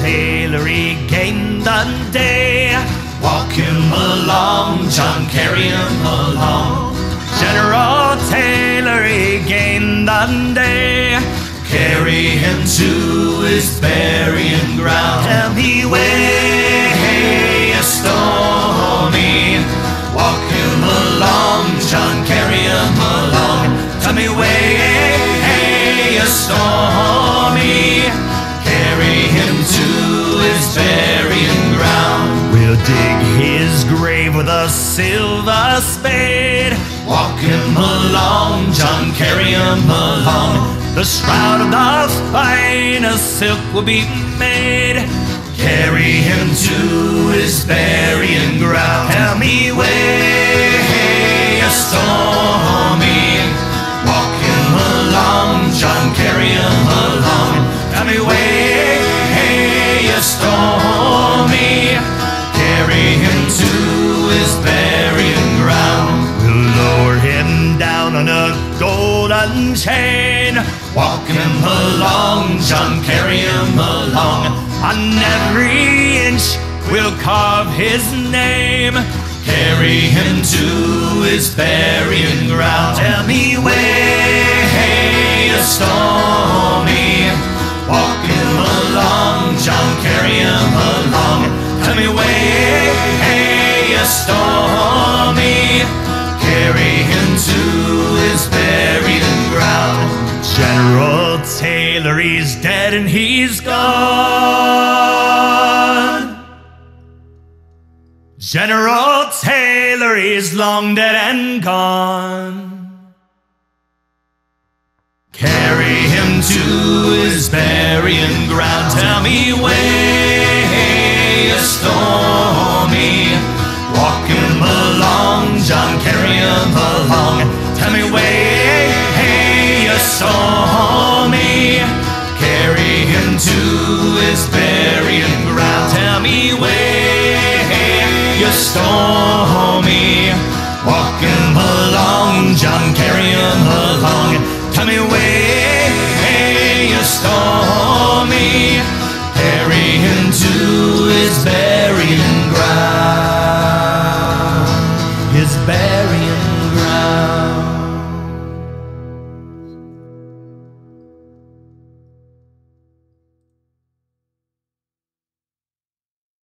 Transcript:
Taylor he gained the day. Walk him along, John, carry him along. General Taylor he gained the day. Carry him to his burying ground. Tell me way a stormy. Walk him along, John, carry him along. Tell me way his grave with a silver spade. Walk him along, John, carry him along. The shroud of the finest silk will be made. Carry him to his burying a golden chain. Walk him along, John, carry him along. On every inch we'll carve his name. Carry him to his burying ground. Tell me way a stormy. and he's gone. General Taylor is long dead and gone. Carry him to his burying ground. Tell me where stormy. Walk him along, John, carry him along. Tell me where a stormy into this burying ground. Tell me where you stole me. Walk him along, John, carry him along. Tell me where you stole me. Carry him to his burying ground. His burying ground.